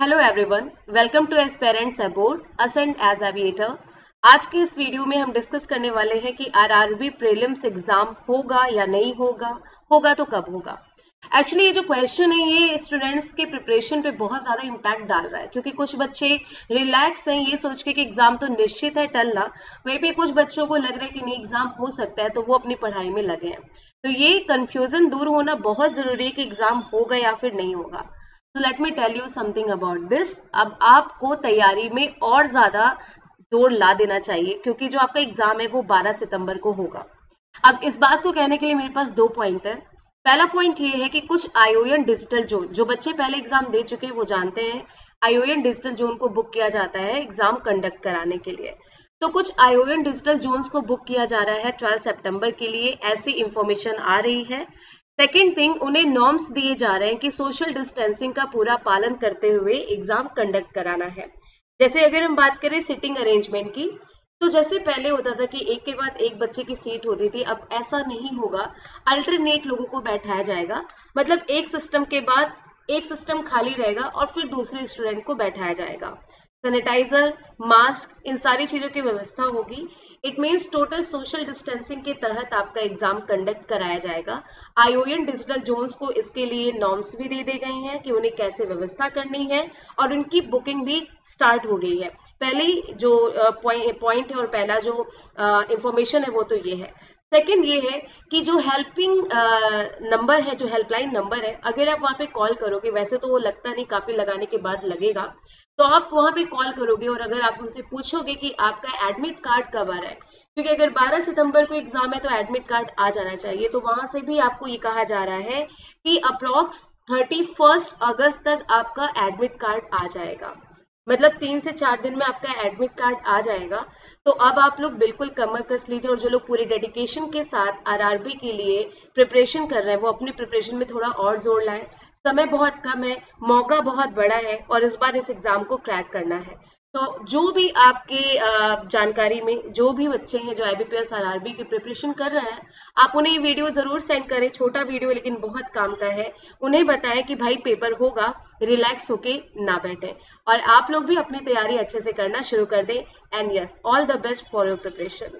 Hello everyone welcome to aspirants aboard ascend as aviator आज के इस वीडियो में हम डिस्कस करने वाले हैं कि आरआरबी प्रीलिम्स एग्ज़ाम होगा या नहीं होगा होगा तो कब होगा। एक्चुअली ये जो क्वेश्चन है, ये स्टूडेंट्स के प्रिपरेशन पे बहुत ज़्यादा इम्पैक्ट डाल रहा है, क्योंकि कुछ बच्चे रिलैक्स हैं, ये सोच के कि एग्ज़ाम तो निश्चित है टलना। वहीं पे कुछ बच्चों को लग रहा है कि नहीं एग्ज़ाम हो सकता है तो वो अपनी पढ़ाई में लगे हैं। तो ये कंफ्यूजन दूर होना बहुत ज़रूरी है कि एग्ज़ाम होगा या फिर नहीं होगा। तो let me tell you something about this अब आपको तैयारी में और ज़्यादा ज़ोर ला देना चाहिए, क्योंकि जो आपका एग्ज़ाम है वो 12 सितंबर को होगा। अब इस बात को कहने के लिए मेरे पास दो पॉइंट है। पहला पॉइंट ये है कि कुछ आईओएन डिजिटल जोन, जो बच्चे पहले एग्ज़ाम दे चुके हैं, वो जानते हैं आईओएन डिजिटल जोन को बुक किया जाता है एग्ज़ाम कंडक्ट कराने के लिए। तो कुछ आईओएन डिजिटल जोन्स को बुक किया जा रहा है 12 सितंबर के लिए, ऐसी इंफॉर्मेशन आ रही है। सेकेंड थिंग उन्हें नॉर्म्स दिए जा रहे हैं कि सोशल डिस्टेंसिंग का पूरा पालन करते हुए एग्ज़ाम कंडक्ट कराना है। जैसे अगर हम बात करें सिटिंग अरेंजमेंट की तो जैसे पहले होता था कि एक के बाद एक बच्चे की सीट होती थी, अब ऐसा नहीं होगा। अल्टरनेट लोगों को बैठाया जाएगा। मतलब एक सिस्टम के बाद एक सिस्टम खाली रहेगा और फिर दूसरे स्टूडेंट को बैठाया जाएगा। सैनिटाइजर मास्क इन सारी चीज़ों की व्यवस्था होगी। It means total social distancing के तहत आपका एग्ज़ाम कंडक्ट कराया जाएगा। आईओएन डिजिटल जोन्स को इसके लिए नॉर्म्स भी दे दे गए हैं कि उन्हें कैसे व्यवस्था करनी है और उनकी बुकिंग भी स्टार्ट हो गई है। पहले जो पॉइंट है और पहला जो इंफॉर्मेशन है वो तो ये है। सेकंड ये है कि जो हेल्पिंग नंबर है, जो हेल्पलाइन नंबर है, अगर आप वहाँ पे कॉल करोगे, वैसे तो वो लगता नहीं, काफ़ी लगाने के बाद लगेगा। तो आप वहाँ पे कॉल करोगे और अगर आप उनसे पूछोगे कि आपका एडमिट कार्ड कब आ रहा है, क्योंकि अगर 12 सितंबर को एग्ज़ाम है तो एडमिट कार्ड आ जाना चाहिए। तो वहाँ से भी आपको ये कहा जा रहा है कि अप्रॉक्स थर्टी अगस्त तक आपका एडमिट कार्ड आ जाएगा। मतलब तीन से चार दिन में आपका एडमिट कार्ड आ जाएगा। तो अब आप लोग बिल्कुल कमर कस लीजिए और जो लोग पूरे डेडिकेशन के साथ आरआरबी के लिए प्रिपरेशन कर रहे हैं, वो अपने प्रिपरेशन में थोड़ा और ज़ोर लाएँ। समय बहुत कम है, मौका बहुत बड़ा है और इस बार इस एग्ज़ाम को क्रैक करना है। तो जो भी आपके जानकारी में, जो भी बच्चे हैं जो आईबीपीएस आर आरआरबी की प्रिपरेशन कर रहे हैं, आप उन्हें ये वीडियो ज़रूर सेंड करें। छोटा वीडियो लेकिन बहुत काम का है। उन्हें बताएँ कि भाई पेपर होगा रिलैक्स होके ना बैठे। और आप लोग भी अपनी तैयारी अच्छे से करना शुरू कर दें। And yes all the best for your preparation